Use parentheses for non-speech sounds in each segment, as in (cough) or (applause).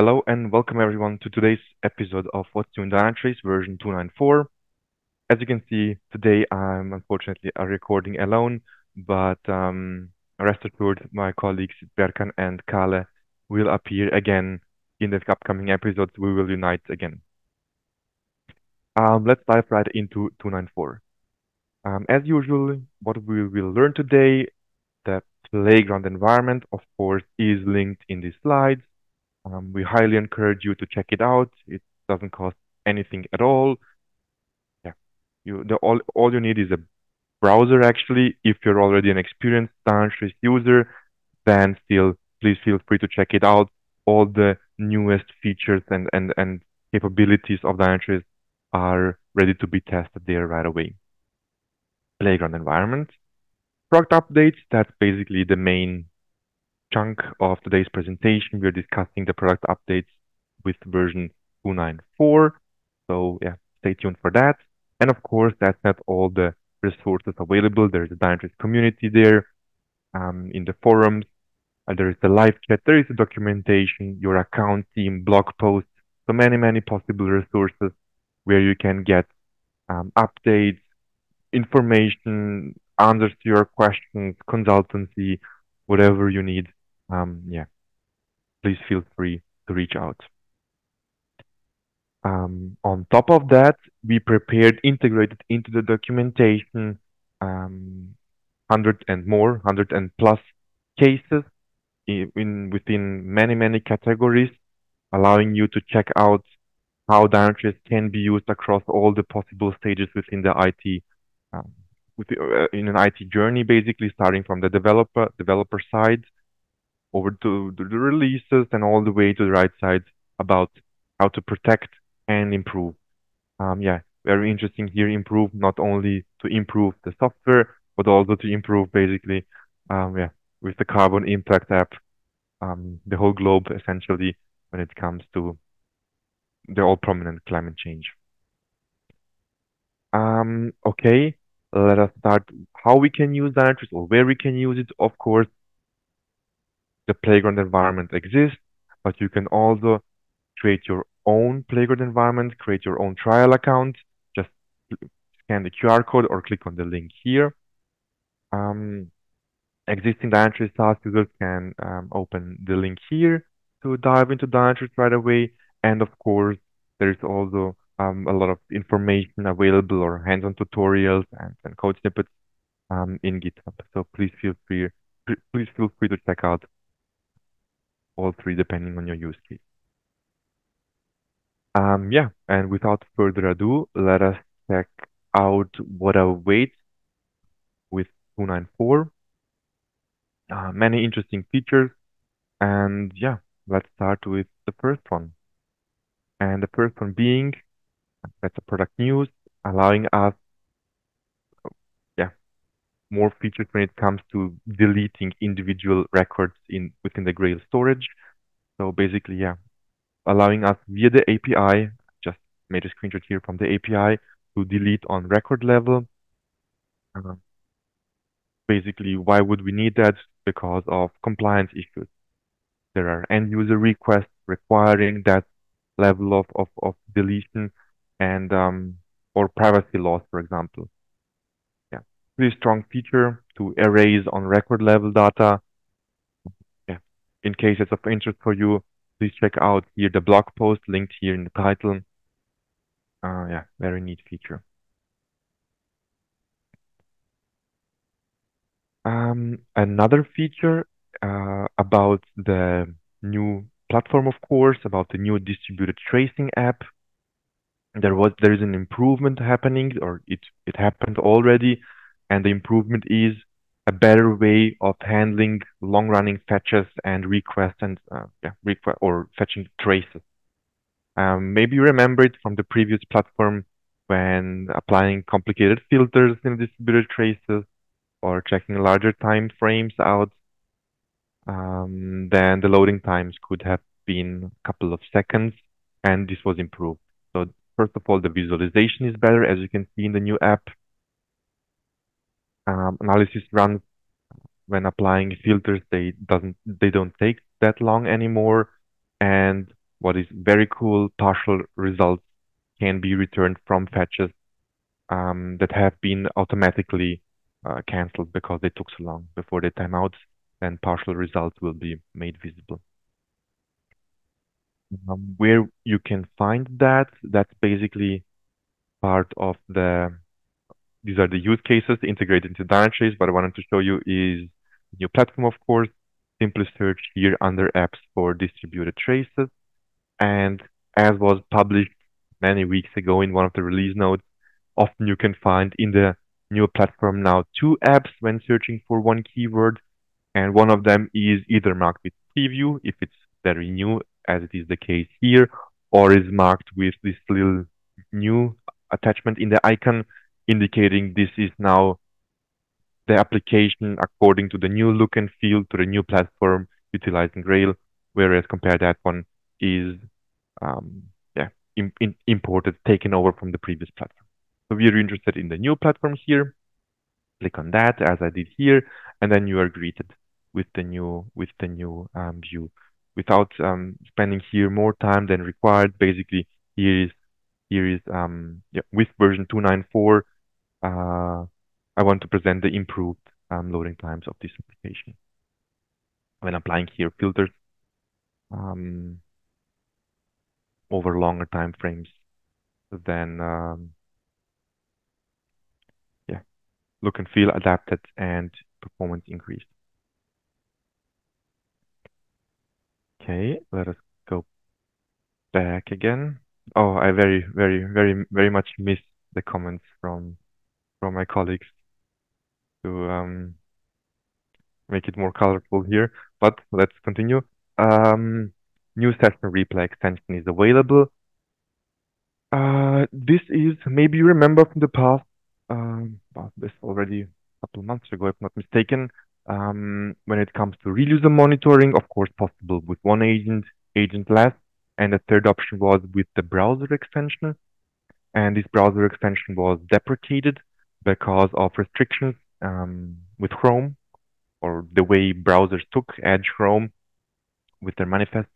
Hello and welcome everyone to today's episode of What's New in Dynatrace version 294. As you can see, today I'm unfortunately recording alone, but um, rest assured my colleagues Berkan and Kale will appear again in the upcoming episodes. We will unite again. Um, let's dive right into 294. Um, as usual, what we will learn today, the playground environment, of course, is linked in these slides. Um, we highly encourage you to check it out. It doesn't cost anything at all. Yeah, you the all all you need is a browser. Actually, if you're already an experienced Dynatrace user, then still please feel free to check it out. All the newest features and and and capabilities of Dynatrace are ready to be tested there right away. Playground environment. Product updates, that's basically the main chunk of today's presentation. We're discussing the product updates with version 294. So yeah, stay tuned for that. And of course, that's not all the resources available. There's a Dynatrace community there um, in the forums. Uh, there is the live chat. There is the documentation, your account team, blog posts. So many, many possible resources where you can get um, updates, information, answers to your questions, consultancy, whatever you need um, yeah, please feel free to reach out. Um, on top of that, we prepared integrated into the documentation um, 100 and more, 100 and plus cases in within many, many categories, allowing you to check out how Dynatrace can be used across all the possible stages within the IT, um, with uh, in an IT journey, basically starting from the developer developer side over to the releases and all the way to the right side about how to protect and improve. Um, yeah, very interesting here. Improve not only to improve the software, but also to improve basically, um, yeah, with the Carbon Impact app, um, the whole globe essentially when it comes to the all prominent climate change. Um, okay, let us start how we can use Dynatrace or where we can use it. Of course, the playground environment exists, but you can also create your own playground environment, create your own trial account. Just scan the QR code or click on the link here. Um, existing Dynatrace SaaS users can um, open the link here to dive into Dynatrace right away. And of course, there is also um, a lot of information available or hands-on tutorials and, and code snippets um, in GitHub. So please feel free, please feel free to check out all three depending on your use case. Um, yeah, and without further ado, let us check out what awaits with 294. Uh, many interesting features, and yeah, let's start with the first one. And the first one being, that's a product news, allowing us more features when it comes to deleting individual records in within the Grail storage. So basically, yeah, allowing us via the API, just made a screenshot here from the API to delete on record level. Uh, basically, why would we need that? Because of compliance issues. There are end user requests requiring that level of, of, of deletion and um, or privacy laws, for example pretty strong feature to erase on record level data. Yeah. In case it's of interest for you, please check out here the blog post linked here in the title. Uh, yeah, very neat feature. Um, another feature uh, about the new platform, of course, about the new distributed tracing app. There was there is an improvement happening, or it it happened already and the improvement is a better way of handling long-running fetches and requests and uh, yeah, request or fetching traces. Um, maybe you remember it from the previous platform when applying complicated filters in distributed traces or checking larger time frames out. Um, then the loading times could have been a couple of seconds, and this was improved. So first of all, the visualization is better, as you can see in the new app um, analysis runs when applying filters they doesn't they don't take that long anymore and what is very cool, partial results can be returned from fetches um, that have been automatically uh, canceled because they took so long before the timeouts, and partial results will be made visible. Um, where you can find that, that's basically part of the, these are the use cases integrated into Dynatrace. What I wanted to show you is new platform, of course. Simply search here under apps for distributed traces. And as was published many weeks ago in one of the release notes, often you can find in the new platform now two apps when searching for one keyword. And one of them is either marked with preview if it's very new, as it is the case here, or is marked with this little new attachment in the icon indicating this is now the application according to the new look and feel to the new platform utilizing Grail, whereas compare that one is um, yeah in, in imported, taken over from the previous platform. So we are interested in the new platform here. Click on that as I did here, and then you are greeted with the new with the new um, view. Without um, spending here more time than required, basically here is here is um, yeah, with version 294. Uh, I want to present the improved um, loading times of this application. When applying here filters um, over longer time frames, then um, yeah, look and feel adapted and performance increased. Okay, let us go back again. Oh, I very, very, very, very much miss the comments from from my colleagues to um, make it more colorful here. But let's continue. Um, new session replay extension is available. Uh, this is maybe you remember from the past. Um, this already a couple months ago, if not mistaken. Um, when it comes to real user monitoring, of course, possible with OneAgent, agent less. And the third option was with the browser extension. And this browser extension was deprecated because of restrictions um, with Chrome or the way browsers took Edge Chrome with their manifest.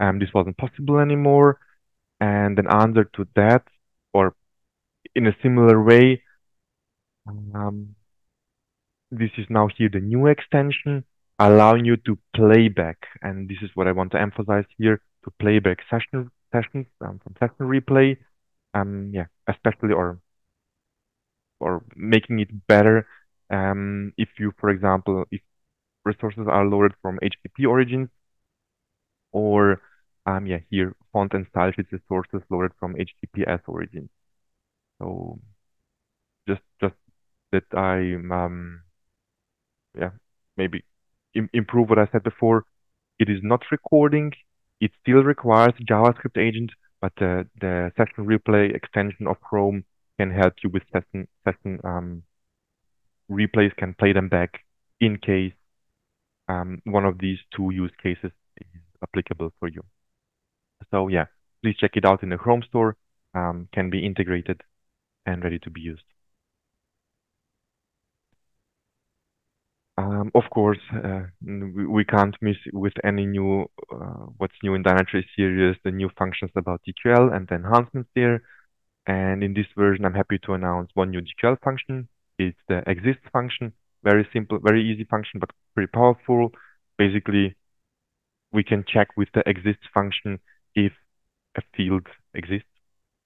Um, this wasn't possible anymore. And an answer to that, or in a similar way, um, this is now here the new extension allowing you to playback. And this is what I want to emphasize here to playback session sessions um, from session replay. Um, yeah, especially or or making it better um, if you, for example, if resources are loaded from HTTP origins, or um, yeah, here font and style sheet resources loaded from HTTPS origins. So just just that I um yeah maybe Im improve what I said before. It is not recording. It still requires JavaScript agent, but the the session replay extension of Chrome can help you with session session um replays can play them back in case um, one of these two use cases is applicable for you. So yeah, please check it out in the Chrome store. Um, can be integrated and ready to be used. Of course, uh, we, we, can't miss with any new, uh, what's new in Dynatrace series, the new functions about DQL and the enhancements there. And in this version, I'm happy to announce one new DQL function, it's the exist function. Very simple, very easy function, but pretty powerful. Basically, we can check with the exist function if a field exists,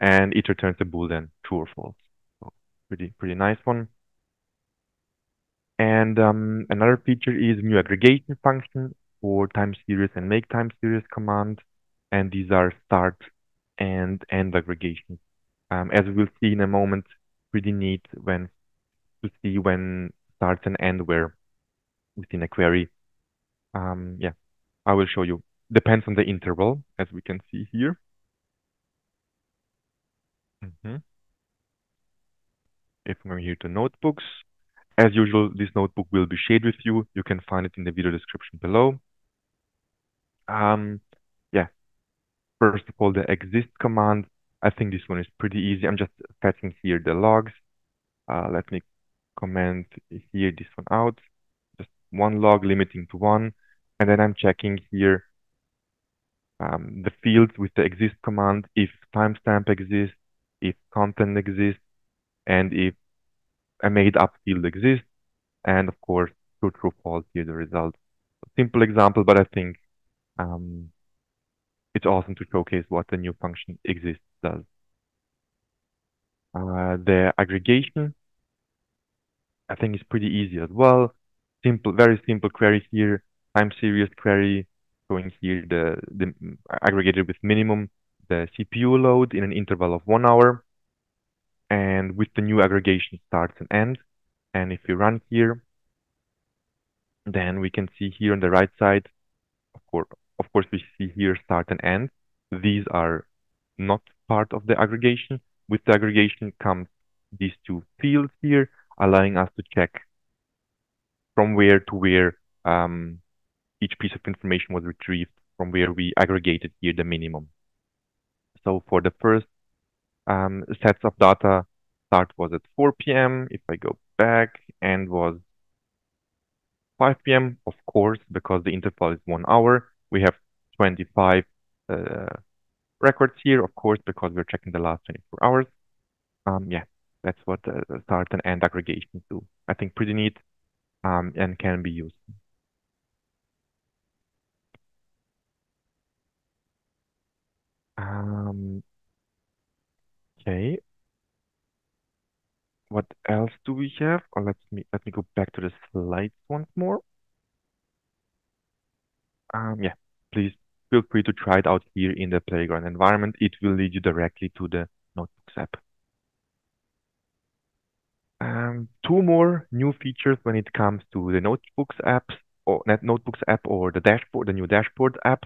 and it returns a boolean true or false. So pretty pretty nice one. And um, another feature is new aggregation function for time series and make time series command. And these are start and end aggregation. Um, as we'll see in a moment, pretty neat when to see when starts and end where within a query. Um, yeah, I will show you. Depends on the interval, as we can see here. Mm -hmm. If I'm here to notebooks, as usual, this notebook will be shared with you. You can find it in the video description below. Um, yeah, first of all, the exist command. I think this one is pretty easy. I'm just fetching here the logs. Uh, let me comment here this one out, just one log limiting to one, and then I'm checking here um, the fields with the exist command, if timestamp exists, if content exists, and if a made up field exists, and of course, true, true, false, here the result. Simple example, but I think um, it's awesome to showcase what the new function exists does. Uh, the aggregation, I think is pretty easy as well. Simple, very simple query here, time series query, showing here the, the aggregated with minimum, the CPU load in an interval of one hour. And with the new aggregation starts and ends. And if we run here, then we can see here on the right side, of course, of course, we see here start and end. These are not part of the aggregation. With the aggregation comes these two fields here, allowing us to check from where to where um, each piece of information was retrieved, from where we aggregated here the minimum. So for the first um, sets of data, start was at 4 p.m. If I go back, end was 5 p.m. Of course, because the interval is one hour, we have 25 uh, records here, of course, because we're checking the last 24 hours. Um, yeah, that's what uh, start and end aggregations do. I think pretty neat um, and can be used. Okay. What else do we have? Or let me let me go back to the slides once more. Um, yeah, please feel free to try it out here in the playground environment. It will lead you directly to the Notebooks app. Um, two more new features when it comes to the Notebooks apps or Net Notebooks app or the dashboard, the new dashboard app.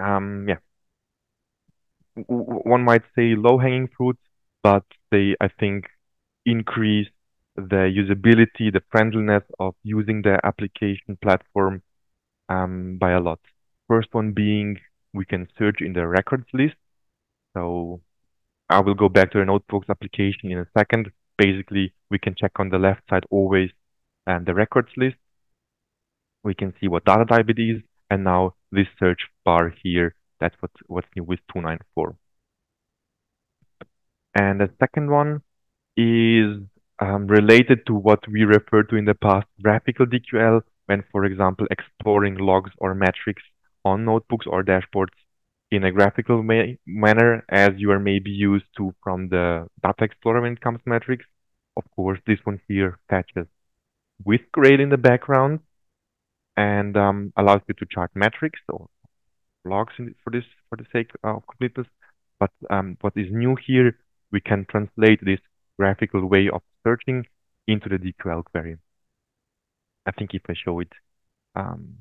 Um, yeah, one might say low-hanging fruit, but they, I think, increase the usability, the friendliness of using the application platform um, by a lot. First one being we can search in the records list. So I will go back to the notebooks application in a second. Basically, we can check on the left side always and the records list. We can see what data type it is. And now this search bar here, that's what, what's new with 294. And the second one is um, related to what we referred to in the past, graphical DQL, when, for example, exploring logs or metrics on notebooks or dashboards in a graphical manner as you are maybe used to from the Data Explorer when it comes to metrics. Of course, this one here fetches with Grail in the background and um, allows you to chart metrics logs for this for the sake of completeness. But um, what is new here, we can translate this graphical way of searching into the DQL query. I think if I show it, um,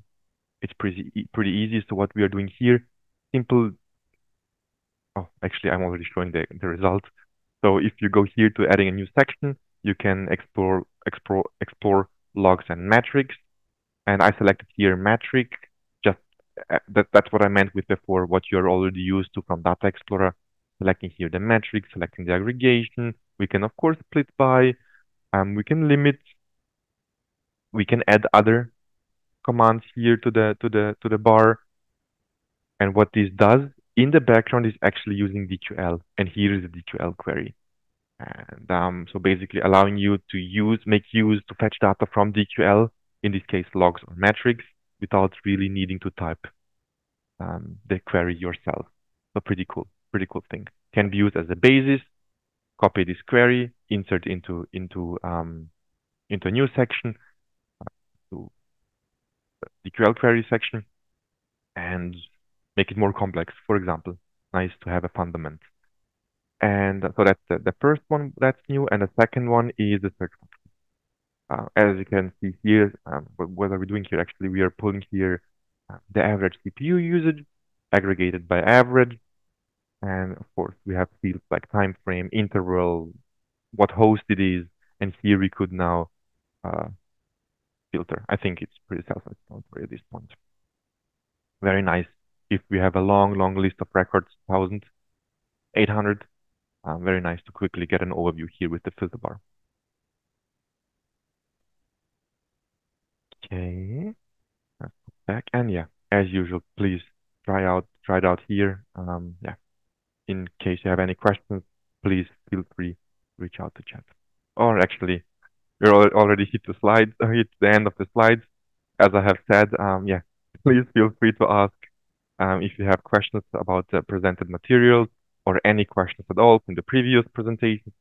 it's pretty pretty easy. So what we are doing here, simple. Oh, actually, I'm already showing the the result. So if you go here to adding a new section, you can explore explore explore logs and metrics. And I selected here metric. Uh, that that's what I meant with before. What you're already used to from Data Explorer. Selecting here the metric, selecting the aggregation. We can of course split by. Um, we can limit we can add other commands here to the to the to the bar. And what this does in the background is actually using DQL. And here is the DQL query. And um, so basically allowing you to use, make use to fetch data from DQL, in this case logs or metrics, without really needing to type um, the query yourself. So pretty cool, pretty cool thing. Can be used as a basis, copy this query, insert into into um, into a new section, to the DQL query section and make it more complex. For example, nice to have a fundament. And so that's the, the first one that's new. And the second one is the search function. Uh, as you can see here, um, what are we doing here? Actually, we are pulling here uh, the average CPU usage aggregated by average. And of course, we have fields like time frame, interval, what host it is. And here we could now uh, filter. I think it's pretty self-explanatory at this point. Very nice. If we have a long, long list of records, 1,800, uh, very nice to quickly get an overview here with the filter bar. Okay, back. And yeah, as usual, please try out try it out here. Um, yeah. In case you have any questions, please feel free to reach out to chat. Or actually, we're already hit the slides, (laughs) hit the end of the slides. As I have said, um, yeah, (laughs) please feel free to ask um, if you have questions about the presented materials or any questions at all from the previous presentations.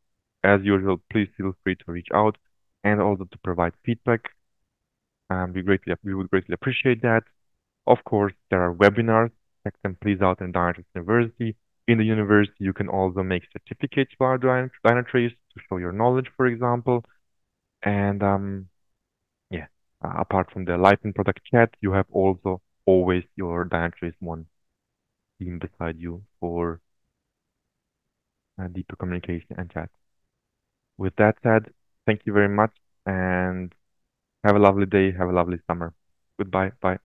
As usual, please feel free to reach out and also to provide feedback. Um, we greatly we would greatly appreciate that. Of course, there are webinars. Check them please out in Dynatrace University. In the university, you can also make certificates for Dynatrace to show your knowledge, for example. And um, yeah, uh, apart from the in product chat, you have also always your Dynatrace One team beside you for uh, deeper communication and chat. With that said, thank you very much and have a lovely day, have a lovely summer. Goodbye. Bye.